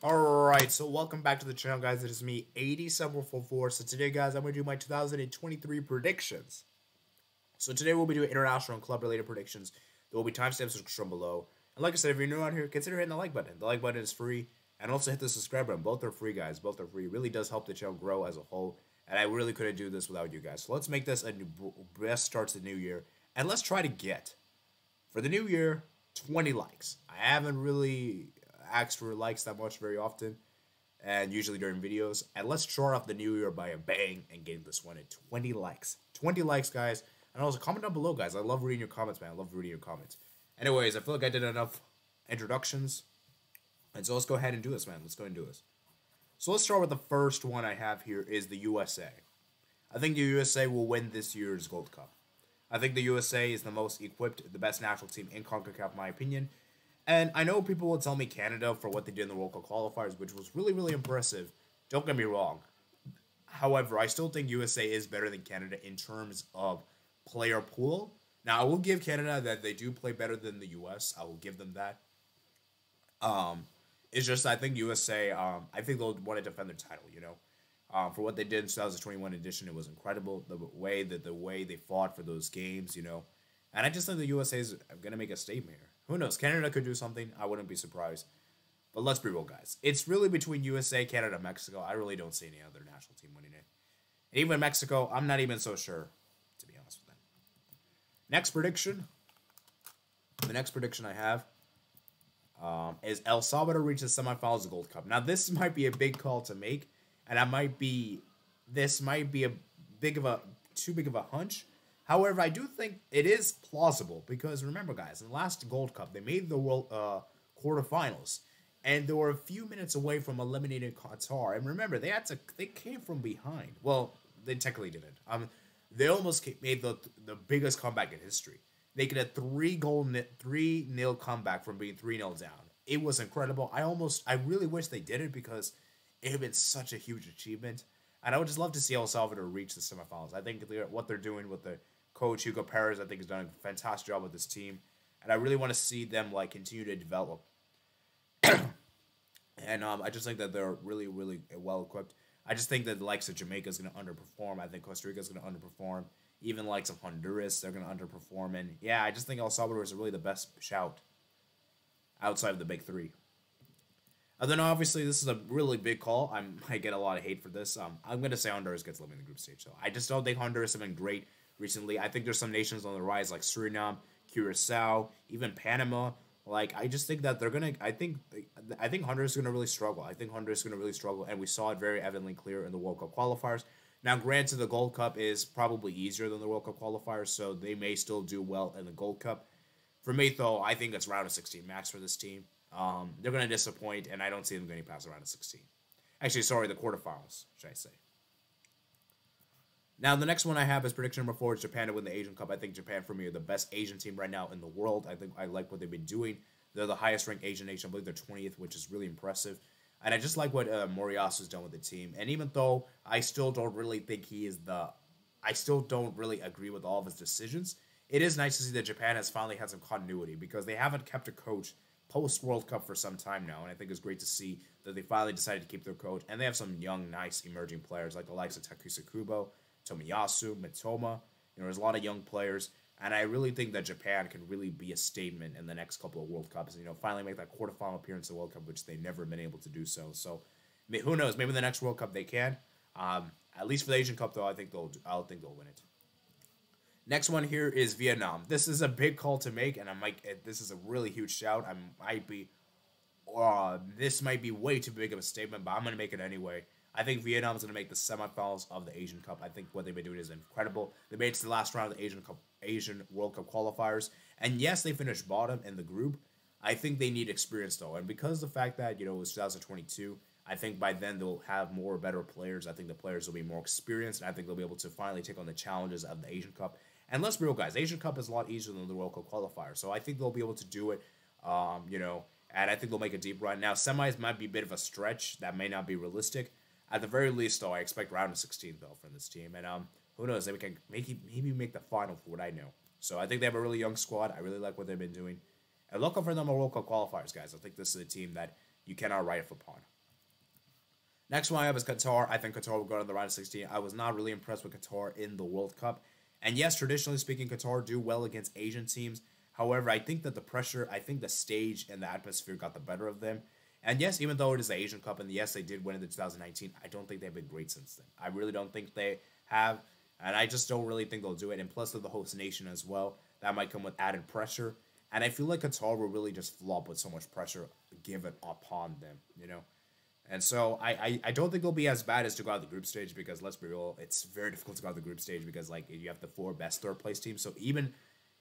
Alright, so welcome back to the channel, guys. It is me, AD744. So today, guys, I'm going to do my 2023 predictions. So today we'll be doing international and club-related predictions. There will be timestamps shown below. And like I said, if you're new out here, consider hitting the like button. The like button is free. And also hit the subscribe button. Both are free, guys. Both are free. It really does help the channel grow as a whole. And I really couldn't do this without you guys. So let's make this a new, best start to the new year. And let's try to get, for the new year, 20 likes. I haven't really asked for likes that much very often, and usually during videos. And let's start off the new year by a bang and get this one at 20 likes. 20 likes, guys. And also comment down below, guys. I love reading your comments, man. I love reading your comments. Anyways, I feel like I did enough introductions. And so let's go ahead and do this, man. Let's go and do this. So let's start with the first one I have here is the USA. I think the USA will win this year's Gold Cup. I think the USA is the most equipped, the best national team in CONCACAF, in my opinion. And I know people will tell me Canada for what they did in the World Cup qualifiers, which was really, really impressive. Don't get me wrong. However, I still think USA is better than Canada in terms of player pool. Now, I will give Canada that they do play better than the US. I will give them that. Um, it's just I think USA. Um, I think they'll want to defend their title. You know, um, for what they did in 2021 edition, it was incredible. The way that the way they fought for those games. You know, and I just think the USA is going to make a statement here. Who knows? Canada could do something. I wouldn't be surprised. But let's be real, guys. It's really between USA, Canada, Mexico. I really don't see any other national team winning it. And even Mexico, I'm not even so sure, to be honest with that. Next prediction. The next prediction I have um, is El Salvador reaches semifinals of the Gold Cup. Now, this might be a big call to make, and I might be, this might be a big of a, too big of a hunch. However, I do think it is plausible because remember, guys, in the last Gold Cup, they made the world uh, quarterfinals, and they were a few minutes away from eliminating Qatar. And remember, they had to they came from behind. Well, they technically didn't. Um, they almost made the the biggest comeback in history, They making a three goal three nil comeback from being three 0 down. It was incredible. I almost I really wish they did it because it had been such a huge achievement. And I would just love to see El Salvador reach the semifinals. I think what they're doing with the coach Hugo Perez, I think, has done a fantastic job with this team, and I really want to see them like continue to develop. and um, I just think that they're really, really well equipped. I just think that the likes of Jamaica is going to underperform. I think Costa Rica is going to underperform. Even the likes of Honduras, they're going to underperform. And yeah, I just think El Salvador is really the best shout outside of the big three. And then obviously this is a really big call. I might get a lot of hate for this. Um, I'm going to say Honduras gets eliminated in the group stage. So I just don't think Honduras have been great recently. I think there's some nations on the rise like Suriname, Curacao, even Panama. Like I just think that they're gonna. I think I think Honduras is gonna really struggle. I think Honduras is gonna really struggle, and we saw it very evidently clear in the World Cup qualifiers. Now, granted, the Gold Cup is probably easier than the World Cup qualifiers, so they may still do well in the Gold Cup. For me, though, I think it's round of 16 max for this team. Um, they're going to disappoint, and I don't see them getting past the round of 16. Actually, sorry, the quarterfinals, should I say. Now, the next one I have is prediction number four is Japan to win the Asian Cup. I think Japan, for me, are the best Asian team right now in the world. I think I like what they've been doing. They're the highest ranked Asian nation. I believe they're 20th, which is really impressive. And I just like what uh, Moriyasu's done with the team. And even though I still don't really think he is the, I still don't really agree with all of his decisions. It is nice to see that Japan has finally had some continuity because they haven't kept a coach post World Cup for some time now, and I think it's great to see that they finally decided to keep their coach. And they have some young, nice, emerging players like the likes of Takusa Kubo, Tomiyasu, Mitoma. You know, there's a lot of young players, and I really think that Japan can really be a statement in the next couple of World Cups. You know, finally make that quarterfinal appearance in the World Cup, which they've never been able to do so. So, who knows? Maybe the next World Cup they can. Um, at least for the Asian Cup, though, I think they'll. I think they'll win it. Next one here is Vietnam. This is a big call to make, and I might. This is a really huge shout. I might be. Uh, this might be way too big of a statement, but I'm gonna make it anyway. I think Vietnam is going to make the semifinals of the Asian Cup. I think what they've been doing is incredible. They made it to the last round of the Asian Cup, Asian World Cup qualifiers, and yes, they finished bottom in the group. I think they need experience though, and because the fact that you know it was 2022, I think by then they'll have more better players. I think the players will be more experienced, and I think they'll be able to finally take on the challenges of the Asian Cup. And let's be real, guys, Asian Cup is a lot easier than the World Cup qualifier, so I think they'll be able to do it. Um, you know, and I think they'll make a deep run. Now, semis might be a bit of a stretch. That may not be realistic. At the very least, though, I expect round of 16 though from this team, and um, who knows? Maybe can maybe maybe make the final for what I know. So I think they have a really young squad. I really like what they've been doing, and look for them at World Cup qualifiers, guys. I think this is a team that you cannot write off upon. Next one I have is Qatar. I think Qatar will go to the round of 16. I was not really impressed with Qatar in the World Cup. And yes, traditionally speaking, Qatar do well against Asian teams. However, I think that the pressure, I think the stage and the atmosphere got the better of them. And yes, even though it is the Asian Cup, and yes, they did win in the 2019, I don't think they've been great since then. I really don't think they have, and I just don't really think they'll do it. And plus, they're the host nation as well. That might come with added pressure. And I feel like Qatar will really just flop with so much pressure given upon them, you know? And so I, I, I don't think they'll be as bad as to go out the group stage because let's be real, it's very difficult to go out the group stage because like you have the four best third place teams. So even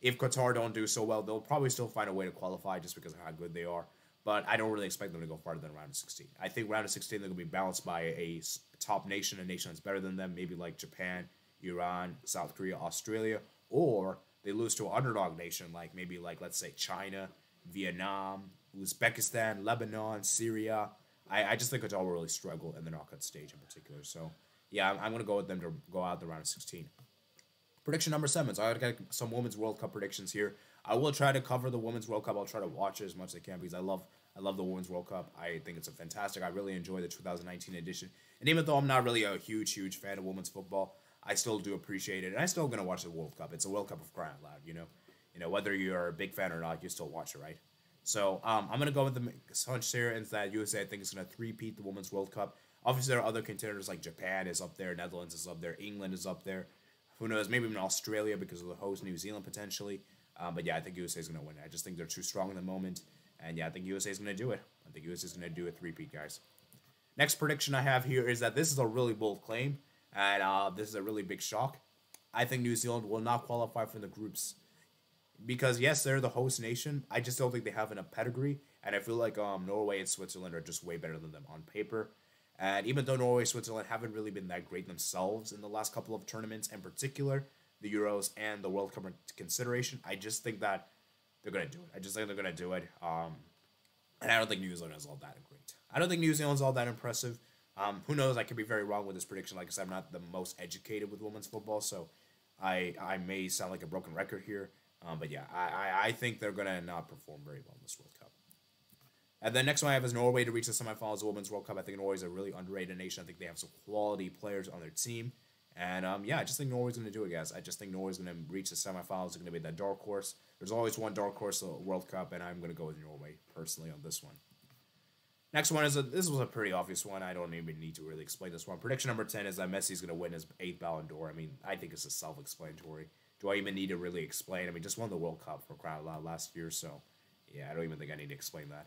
if Qatar don't do so well, they'll probably still find a way to qualify just because of how good they are. But I don't really expect them to go farther than round of 16. I think round of 16 they're going to be balanced by a top nation, a nation that's better than them, maybe like Japan, Iran, South Korea, Australia, or they lose to an underdog nation like maybe like let's say China, Vietnam, Uzbekistan, Lebanon, Syria. I, I just think Qatar will really struggle in the knockout stage in particular. So yeah, I'm, I'm going to go with them to go out the round of 16. Prediction number seven. So I got some Women's World Cup predictions here. I will try to cover the Women's World Cup. I'll try to watch it as much as I can because I love I love the Women's World Cup. I think it's a fantastic. I really enjoy the 2019 edition. And even though I'm not really a huge, huge fan of women's football, I still do appreciate it. And I'm still gonna watch the World Cup. It's a World Cup of crying loud, you know. You know, whether you're a big fan or not, you still watch it, right? So um, I'm gonna go with the hunch here, and that USA I think is gonna three-peat the Women's World Cup. Obviously, there are other contenders like Japan is up there, Netherlands is up there, England is up there. Who knows? Maybe even Australia because of the host, New Zealand potentially. Um, but yeah, I think USA is going to win. I just think they're too strong in the moment. And yeah, I think USA is going to do it. I think USA is going to do a three-peat, guys. Next prediction I have here is that this is a really bold claim. And uh, this is a really big shock. I think New Zealand will not qualify for the groups. Because, yes, they're the host nation. I just don't think they have enough pedigree. And I feel like um, Norway and Switzerland are just way better than them on paper. And even though Norway Switzerland haven't really been that great themselves in the last couple of tournaments in particular, the Euros and the World Cup consideration. I just think that they're gonna do it. I just think they're gonna do it. Um, and I don't think New Zealand is all that great. I don't think New Zealand's all that impressive. Um, who knows? I could be very wrong with this prediction. Like I said, I'm not the most educated with women's football, so I I may sound like a broken record here. Um, but yeah, I, I, I think they're gonna not perform very well in this World Cup. And then next one I have is Norway to reach the semifinals of the Women's World Cup. I think Norway is a really underrated nation. I think they have some quality players on their team. And um, yeah, I just think Norway's going to do it, guys. I just think Norway's going to reach the semifinals. They're going to be that dark horse. There's always one dark horse, the World Cup, and I'm going to go with Norway personally on this one. Next one is a, this was a pretty obvious one. I don't even need to really explain this one. Prediction number 10 is that Messi's going to win his eighth Ballon d'Or. I mean, I think it's a self explanatory. Do I even need to really explain? I mean, just won the World Cup for crying out loud last year, so yeah, I don't even think I need to explain that.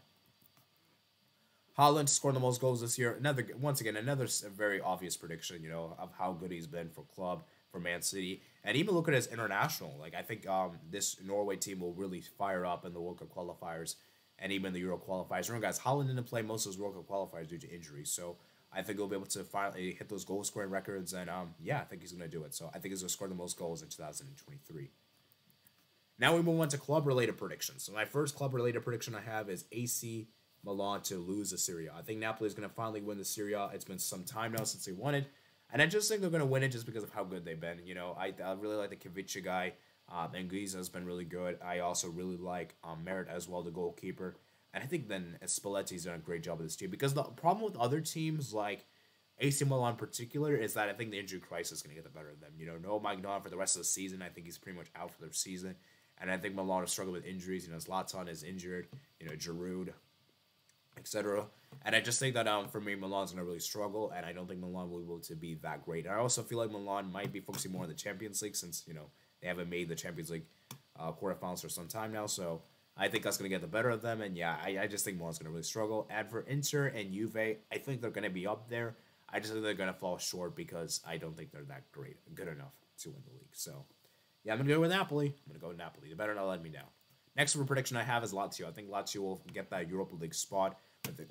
Haaland scored the most goals this year. Another once again another very obvious prediction, you know, of how good he's been for club for Man City, and even look at his international. Like I think um, this Norway team will really fire up in the World Cup qualifiers and even the Euro qualifiers. Remember, guys, Haaland didn't play most of his World Cup qualifiers due to injury, so I think he'll be able to finally hit those goal scoring records, and um, yeah, I think he's going to do it. So I think he's going to score the most goals in 2023. Now we move on to club related predictions. So my first club related prediction I have is AC Milan to lose the Serie A. I think Napoli is going to finally win the Serie A. It's been some time now since they won it. And I just think they're going to win it just because of how good they've been. You know, I, I really like the Khvicha guy. Um, and Giza has been really good. I also really like um, Meret as well, the goalkeeper. And I think then Spalletti's done a great job with this team. Because the problem with other teams like AC Milan in particular is that I think the injury crisis is going to get the better of them. You know, no Maignan for the rest of the season. I think he's pretty much out for the season. And I think Milan has struggled with injuries. You know, Zlatan is injured. You know, Giroud etc. And I just think that um for me Milan's gonna really struggle, and I don't think Milan will be able to be that great. I also feel like Milan might be focusing more on the Champions League since you know they haven't made the Champions League uh, quarterfinals for some time now. So I think that's gonna get the better of them, and yeah, I, I just think Milan's gonna really struggle. And for Inter and Juve, I think they're gonna be up there. I just think they're gonna fall short because I don't think they're that great, good enough to win the league. So yeah, I'm gonna go with Napoli. I'm gonna go with Napoli. They better not let me down. Next prediction I have is Lazio. I think Lazio will get that Europa League spot. I think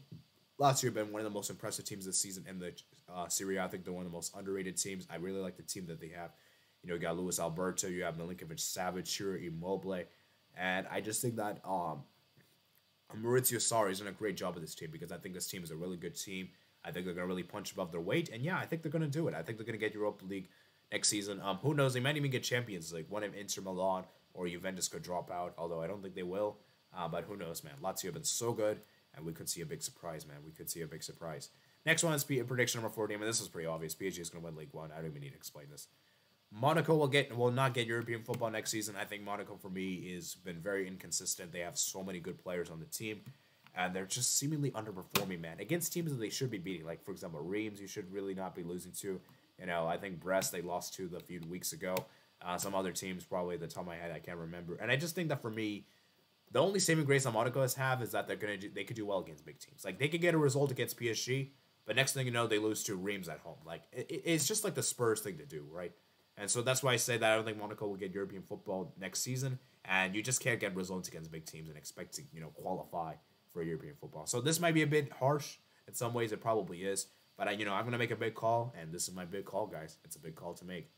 Lazio have been one of the most impressive teams this season in the uh, Serie A. I think they're one of the most underrated teams. I really like the team that they have. You know, you got Luis Alberto, you have Milinkovic Savic, Ciro Immobile, and I just think that um, Maurizio Sarri is doing a great job with this team because I think this team is a really good team. I think they're going to really punch above their weight, and yeah, I think they're going to do it. I think they're going to get Europa League next season. Um, who knows? They might even get Champions League. One of Inter Milan or Juventus could drop out, although I don't think they will. Uh, but who knows, man? Lazio have been so good and we could see a big surprise, man. We could see a big surprise. Next one is prediction number 14, and this is pretty obvious. PSG is going to win League One. I don't even need to explain this. Monaco will get will not get European football next season. I think Monaco for me has been very inconsistent. They have so many good players on the team, and they're just seemingly underperforming, man. Against teams that they should be beating, like for example, Reims, you should really not be losing to. You know, I think Brest they lost to the few weeks ago. Uh, some other teams, probably the top of my head, I can't remember. And I just think that for me, the only saving grace that Monaco has have is that they're gonna do, they could do well against big teams. Like they could get a result against PSG, but next thing you know, they lose to Reims at home. Like it, it's just like the Spurs thing to do, right? And so that's why I say that I don't think Monaco will get European football next season. And you just can't get results against big teams and expect to you know qualify for European football. So this might be a bit harsh in some ways. It probably is. But I, you know, I'm gonna make a big call, and this is my big call, guys. It's a big call to make.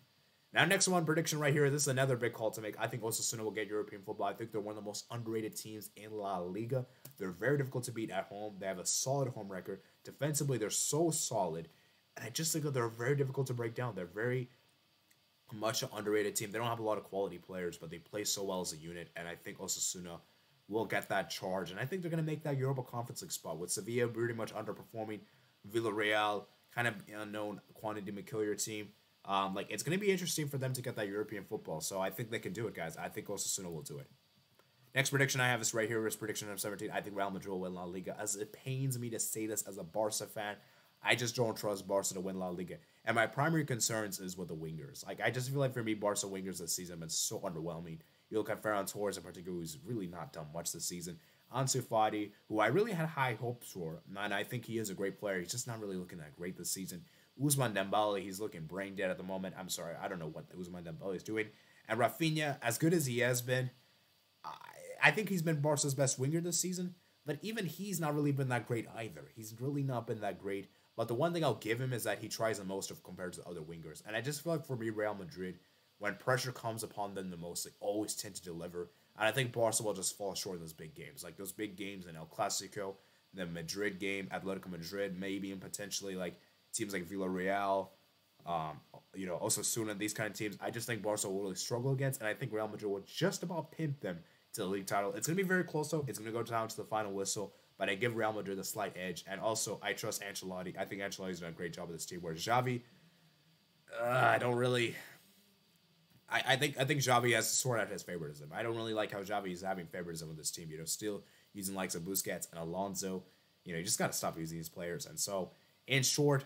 Now, next one prediction right here. This is another big call to make. I think Osasuna will get European football. I think they're one of the most underrated teams in La Liga. They're very difficult to beat at home. They have a solid home record. Defensively, they're so solid, and I just think that they're very difficult to break down. They're very much an underrated team. They don't have a lot of quality players, but they play so well as a unit, and I think Osasuna will get that charge. And I think they're going to make that Europa Conference League spot with Sevilla pretty much underperforming Villarreal, kind of unknown quantity McKillier team. Um, like it's going to be interesting for them to get that European football. So I think they can do it, guys. I think Osasuna will do it. Next prediction I have is right here is prediction number 17. I think Real Madrid will win La Liga. As it pains me to say this as a Barca fan, I just don't trust Barca to win La Liga. And my primary concerns is with the wingers. Like I just feel like for me, Barca wingers this season have been so underwhelming. You look at Ferran Torres in particular, who's really not done much this season. Ansu Fati, who I really had high hopes for, and I think he is a great player. He's just not really looking that great this season. Ousmane Dembele, he's looking brain dead at the moment. I'm sorry, I don't know what Ousmane Dembele is doing. And Rafinha, as good as he has been, I, I think he's been Barca's best winger this season. But even he's not really been that great either. He's really not been that great. But the one thing I'll give him is that he tries the most of compared to other wingers. And I just feel like for me, Real Madrid, when pressure comes upon them the most, they always tend to deliver. And I think Barca will just fall short in those big games, like those big games in El Clasico, the Madrid game, Atletico Madrid, maybe and potentially like teams like Villarreal, um, you know, Osasuna, these kind of teams. I just think Barca will really struggle against, and I think Real Madrid will just about pimp them to the league title. It's gonna be very close though. It's gonna go down to the final whistle, but I give Real Madrid a slight edge, and also I trust Ancelotti. I think Ancelotti's done a great job with this team. Whereas Xavi, uh, I don't really. I, I think I think Xavi has to sort out his favoritism. I don't really like how Xavi is having favoritism with this team. You know, still using likes of Busquets and Alonso. You know, you just got to stop using these players. And so, in short,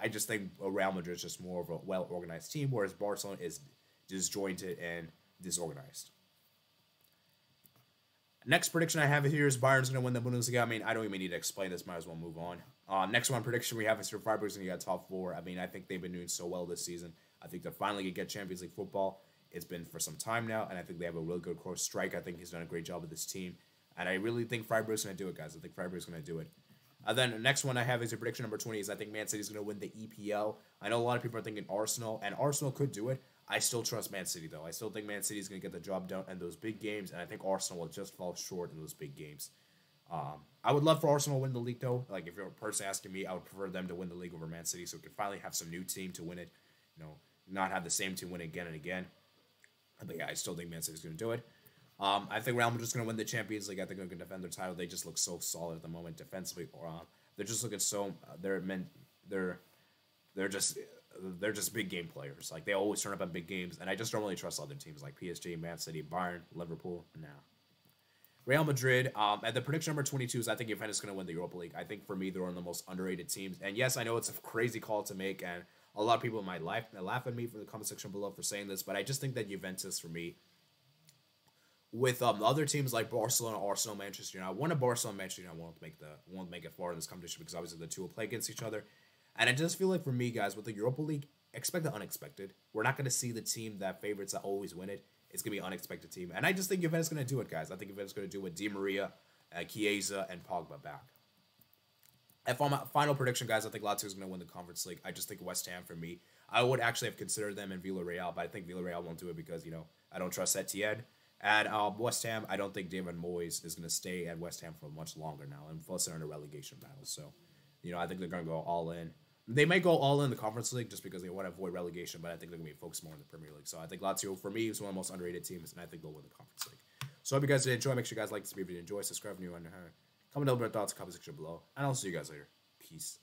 I just think Real Madrid is just more of a well organized team, whereas Barcelona is disjointed and disorganized. Next prediction I have here is Bayern's going to win the Bundesliga. I mean, I don't even need to explain this. Might as well move on. Uh, next one prediction we have is for Freiburg's going to get top four. I mean, I think they've been doing so well this season. I think they're finally going to get Champions League football. It's been for some time now, and I think they have a really good coach. Streich, I think he's done a great job with this team. And I really think Freiburg's going to do it, guys. I think Freiburg's going to do it. And then the next one I have is a prediction number 20 is I think Man City is going to win the EPL. I know a lot of people are thinking Arsenal, and Arsenal could do it. I still trust Man City, though. I still think Man City is going to get the job done in those big games, and I think Arsenal will just fall short in those big games. Um, I would love for Arsenal to win the league, though. Like, if you're a person asking me, I would prefer them to win the league over Man City so we can finally have some new team to win it. You know, not have the same team win again and again. But yeah, I still think Man City's going to do it. Um, I think Real Madrid's going to win the Champions League. I think they're going to defend their title. They just look so solid at the moment defensively. Or uh, they're just looking so uh, they're meant they're they're just they're just big game players. Like they always turn up in big games, and I just don't really trust other teams like PSG, Man City, Bayern, Liverpool. Now, Real Madrid. Um, at the prediction number twenty two is I think Juventus is going to win the Europa League. I think for me they're one of the most underrated teams. And yes, I know it's a crazy call to make, and a lot of people might laugh laugh at me for the comment section below for saying this, but I just think that Juventus for me. With um, other teams like Barcelona, Arsenal, Manchester United, one of Barcelona, Manchester United won't make the won't make it far in this competition because obviously the two will play against each other. And I just feel like for me, guys, with the Europa League, expect the unexpected. We're not going to see the team that favorites that always win it. It's going to be an unexpected team. And I just think Juventus is going to do it, guys. I think Juventus going to do it with Di Maria, uh, Chiesa, and Pogba back. For my final prediction, guys, I think Lazio is going to win the Conference League. I just think West Ham for me. I would actually have considered them in Villarreal, but I think Villarreal won't do it because, you know, I don't trust Setién. And um, West Ham, I don't think David Moyes is going to stay at West Ham for much longer now. And plus, they're in a relegation battle. So, you know, I think they're going to go all in. They may go all in the Conference League just because they want to avoid relegation, but I think they're going to be focused more on the Premier League. So I think Lazio, for me, is one of the most underrated teams, and I think they'll win the Conference League. So I hope you guys did enjoy. Make sure you guys like this video. If you enjoy, subscribe if you're new here. Comment down below your thoughts, in the comment section below, and I'll see you guys later. Peace.